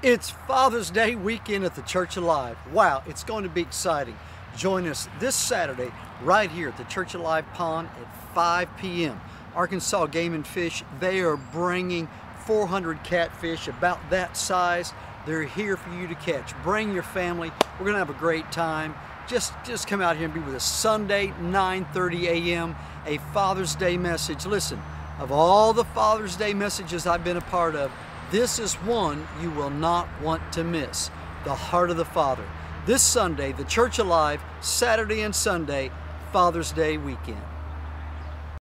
It's Father's Day weekend at the Church Alive. Wow, it's going to be exciting. Join us this Saturday right here at the Church Alive Pond at 5 p.m. Arkansas Game and Fish, they are bringing 400 catfish about that size. They're here for you to catch. Bring your family. We're going to have a great time. Just, just come out here and be with us Sunday, 9.30 a.m., a Father's Day message. Listen, of all the Father's Day messages I've been a part of, this is one you will not want to miss the heart of the Father. This Sunday, the Church Alive, Saturday and Sunday, Father's Day weekend.